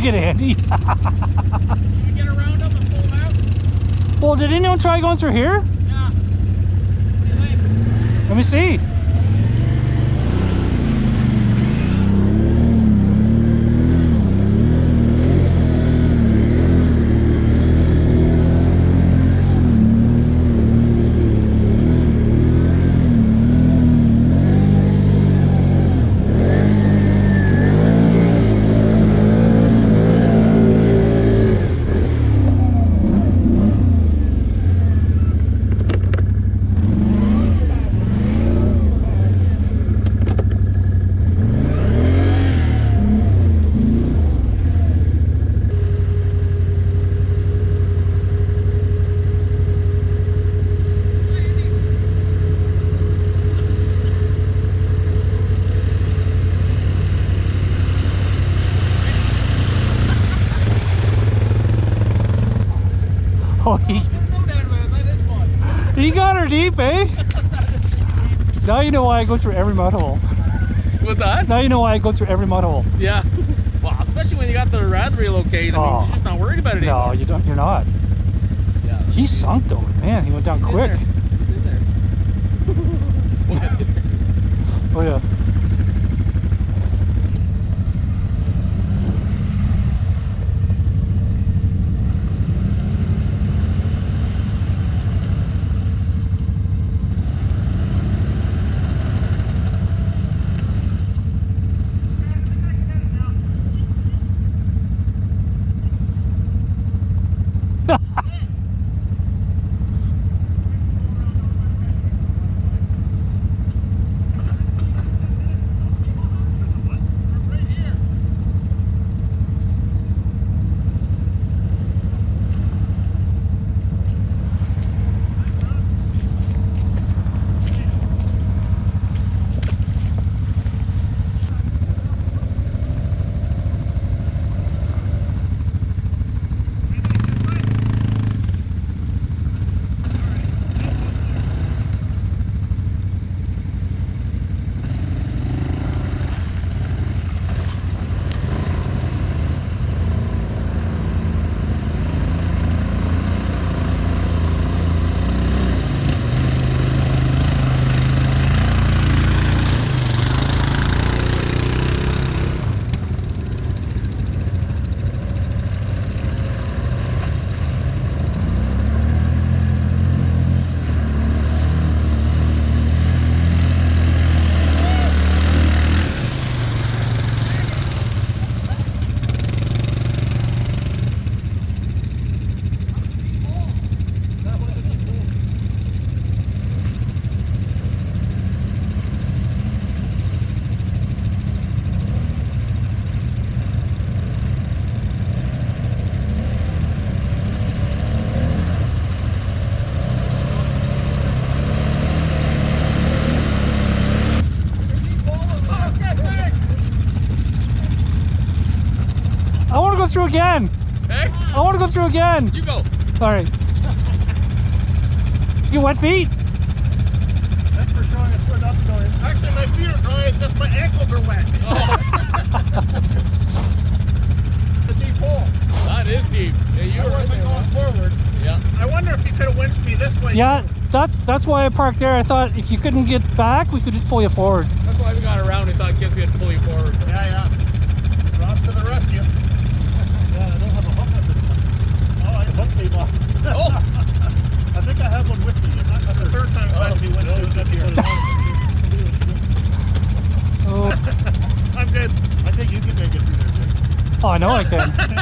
Look at Andy. Can we get around them and pull them out? well, did anyone try going through here? Yeah. What do you think? Let me see. Oh, he, Go down, man. That is fun. he got her deep, eh? now you know why I go through every mud hole. What's that? Now you know why I go through every mud hole. Yeah. Well, especially when you got the rad relocated. I mean, Oh. you're just not worried about it anymore. No, you don't. You're not. Yeah. He sunk though. Man, he went down He's quick. there. He's in there. Oh yeah. Through again. Hey, I want to go through again. you go. All right. You get wet feet. Thanks for showing us where that's going. Actually, my feet are dry. It's just my ankles are wet. the deep hole. That is deep. Yeah, you I were right wasn't going man. forward. Yeah. I wonder if you could have winched me this way. Yeah, that's that's why I parked there. I thought if you couldn't get back, we could just pull you forward. That's why we got around. We thought kids we had to pull you forward. Yeah, yeah. Rob to the rescue. Yeah, I don't have a hook on this one. Oh, I hook came off. Oh, I think I have one with me. That's the third time I've had to be winded this year. Oh, I'm good. I think you can make it through there, Jake. oh I know I can.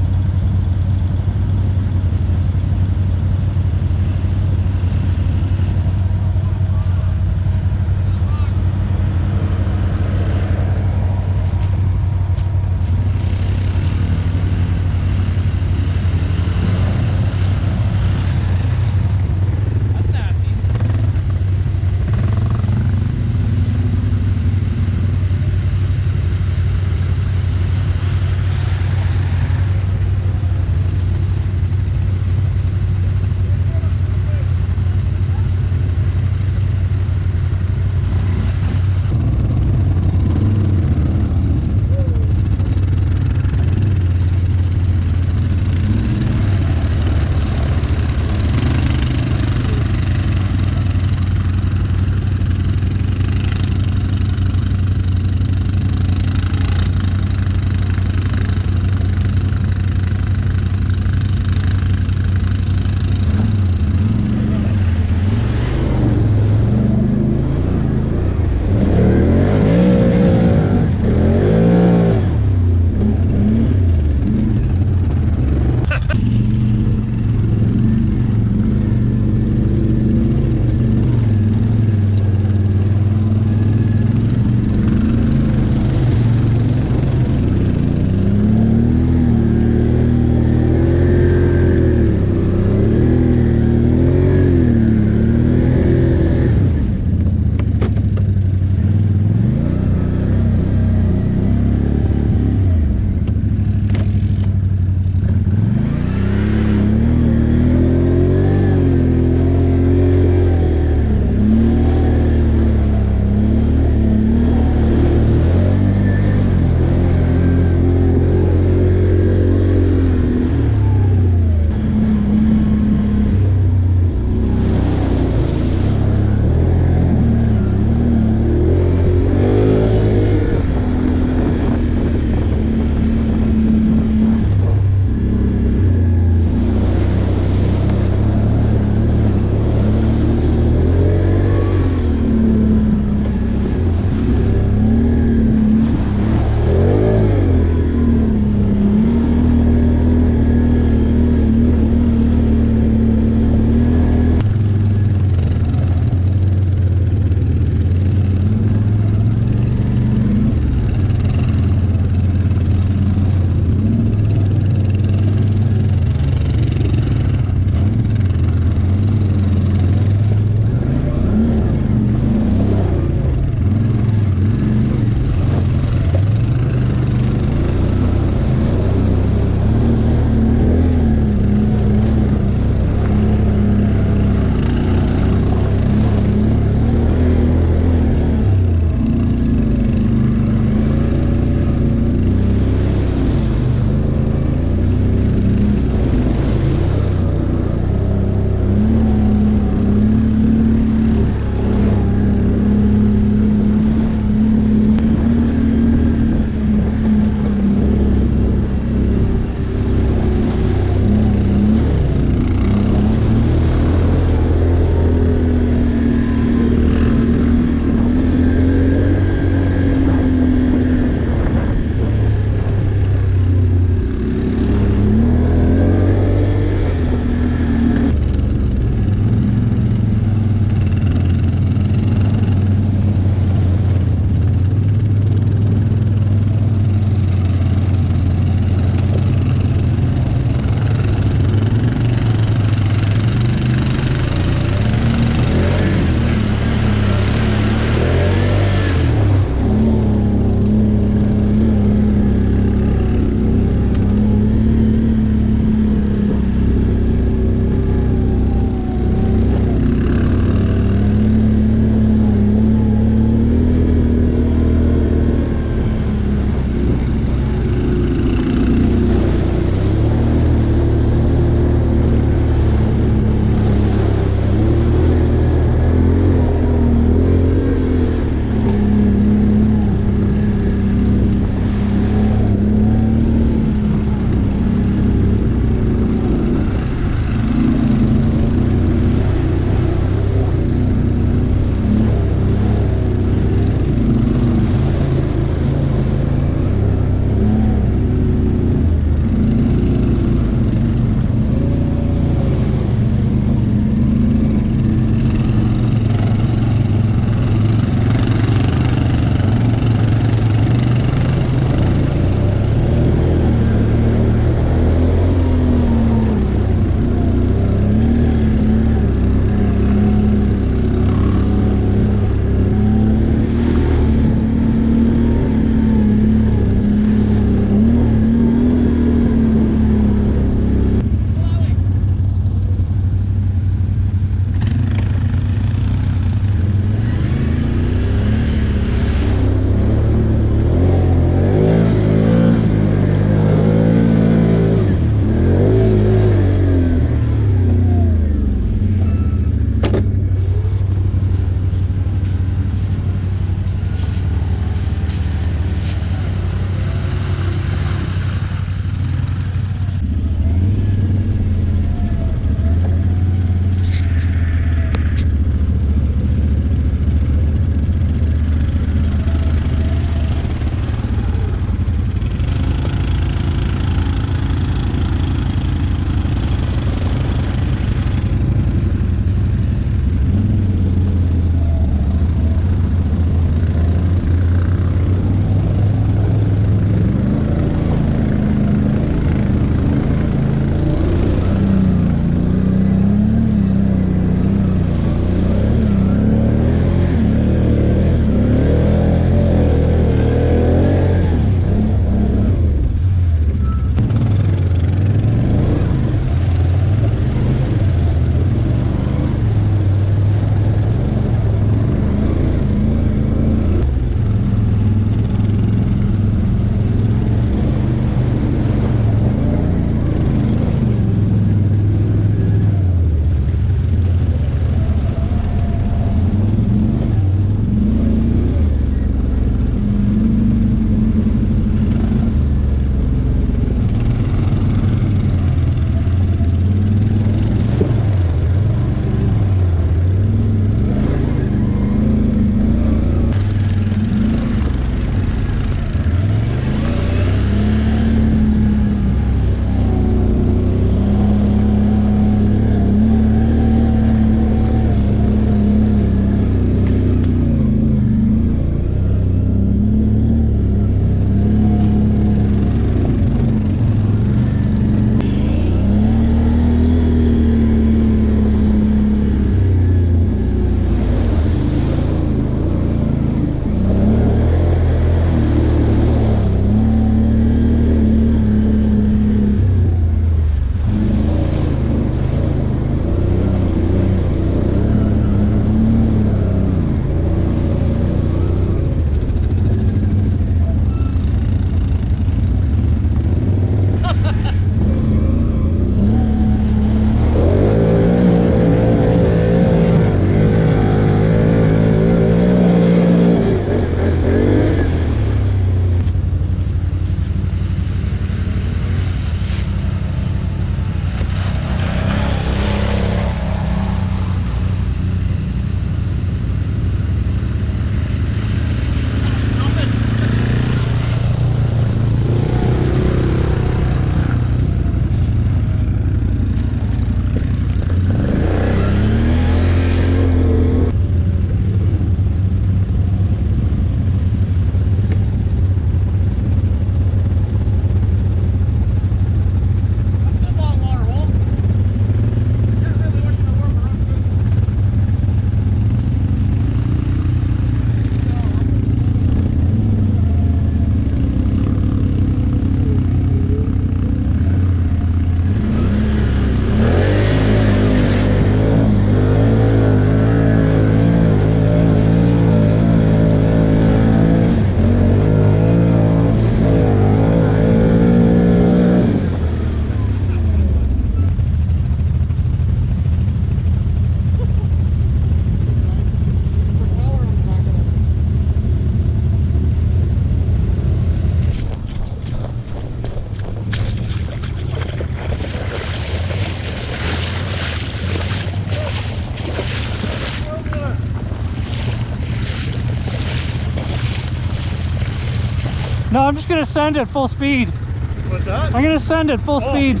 I'm just gonna send it full speed. What's that? I'm gonna send it full Oh. speed.